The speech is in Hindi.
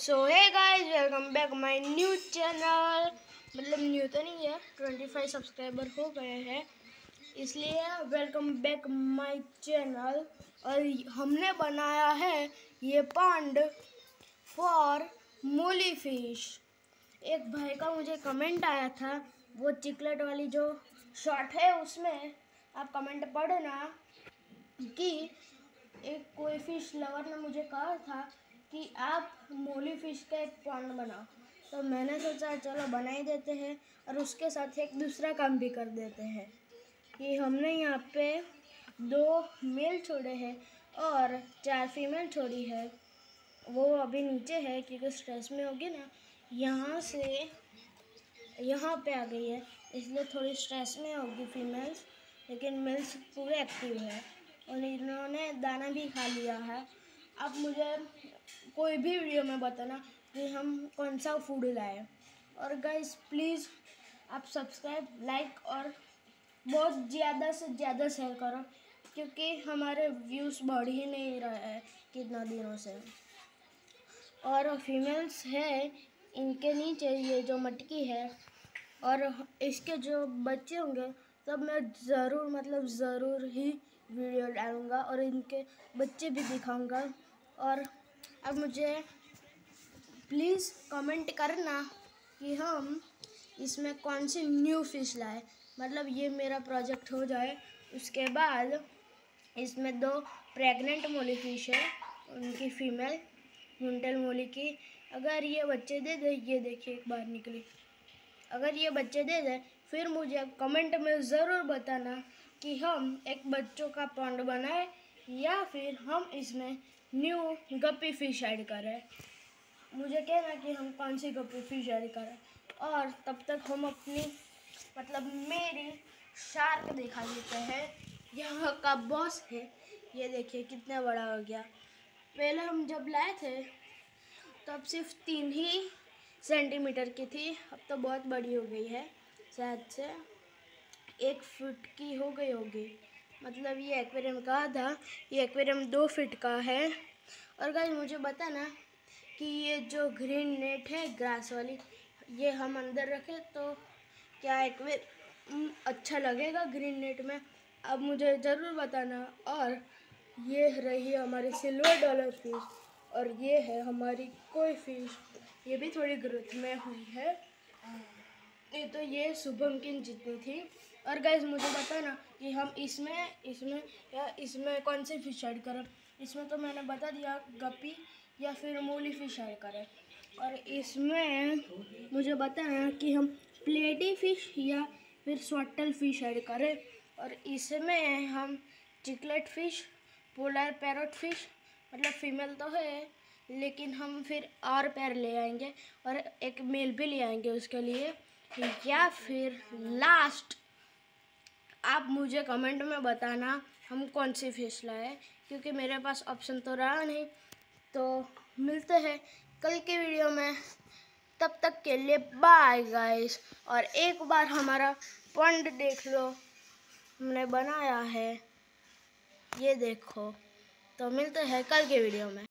सो है guys welcome back my new channel मतलब न्यू तो नहीं है ट्वेंटी फाइव सब्सक्राइबर हो गए हैं। इसलिए वेलकम बैक माय चैनल और हमने बनाया है ये पांड फॉर मूली फ़िश एक भाई का मुझे कमेंट आया था, वो चिकलेट वाली जो शॉट है उसमें, आप कमेंट पढ़ना कि एक कोई फ़िश लवर ने मुझे कहा था कि आप मोली फ़िश का एक पॉन्ड बनाओ। तो मैंने सोचा, चलो बना ही देते हैं और उसके साथ एक दूसरा काम भी कर देते हैं। कि हमने यहाँ पे दो मेल छोड़े हैं और चार फीमेल छोड़ी है। वो अभी नीचे है क्योंकि स्ट्रेस में होगी ना। यहाँ से, यहाँ पे आ गई है। इसलिए थोड़ी स्ट्रेस में होगी फीमेल्स लेकिन मेल्स पूरे एक्टिव है। और इन्होंने दाना भी खा लिया है। अब मुझे कोई भी वीडियो में बताना कि हम कौन सा फ़ूड लाए और गाइस प्लीज़ आप सब्सक्राइब लाइक और बहुत ज़्यादा से ज़्यादा शेयर करो, क्योंकि हमारे व्यूज़ बढ़ ही नहीं रहा है कितना दिनों से। और फीमेल्स है, इनके नीचे ये जो मटकी है, और इसके जो बच्चे होंगे तब मैं ज़रूर मतलब ज़रूर ही वीडियो डालूँगा और इनके बच्चे भी दिखाऊँगा। और अब मुझे प्लीज़ कमेंट करना कि हम इसमें कौन सी न्यू फ़िश लाए। मतलब ये मेरा प्रोजेक्ट हो जाए। उसके बाद इसमें दो प्रेग्नेंट मोली फ़िश है, उनकी फीमेल मुंटल मोली की। अगर ये बच्चे दे दे, ये देखिए एक बार निकली। अगर ये बच्चे दे दे, फिर मुझे कमेंट में ज़रूर बताना कि हम एक बच्चों का पॉन्ड बनाए या फिर हम इसमें न्यू गप्पी फ़िश ऐड करें मुझे कहना कि हम कौन सी गप्पी फ़िश ऐड करें और तब तक हम अपनी मतलब मेरी शार्क दिखा देते हैं। यहाँ का बॉस है। ये देखिए कितना बड़ा हो गया। पहले हम जब लाए थे, तब सिर्फ़ तीन ही सेंटीमीटर की थी। अब तो बहुत बड़ी हो गई है, शायद से एक फुट की हो गई होगी। मतलब ये एक्वेरियम कहा था ये एक्वेरियम दो फिट का है। और गाइस, मुझे बता ना कि ये जो ग्रीन नेट है, ग्रास वाली, ये हम अंदर रखें तो क्या एक्वे अच्छा लगेगा ग्रीन नेट में? अब मुझे ज़रूर बताना। और ये रही हमारी सिल्वर डॉलर फ़िश, और ये है हमारी कोई फ़िश। ये भी थोड़ी ग्रोथ में हुई है। नहीं तो ये शुभम किन जितनी थी। और गैस मुझे बताना कि हम इसमें इसमें, या इसमें कौन सी फ़िश ऐड करें? इसमें तो मैंने बता दिया, गप्पी या फिर मूली फ़िश ऐड करें। और इसमें मुझे बताना कि हम प्लेटी फ़िश या फिर स्वटल फ़िश ऐड करें। और इसमें हम चिकलेट फ़िश पोलर पैरोट फ़िश मतलब फीमेल तो है, लेकिन हम फिर और पैर ले आएँगे और एक मेल भी ले आएँगे उसके लिए। या फिर लास्ट आप मुझे कमेंट में बताना, हम कौन सी फ़िश लाए क्योंकि मेरे पास ऑप्शन तो रहा नहीं। तो मिलते हैं कल के वीडियो में। तब तक के लिए बाय गाइस और एक बार हमारा पंड देख लो। हमने बनाया है। ये देखो। तो मिलते हैं कल के वीडियो में।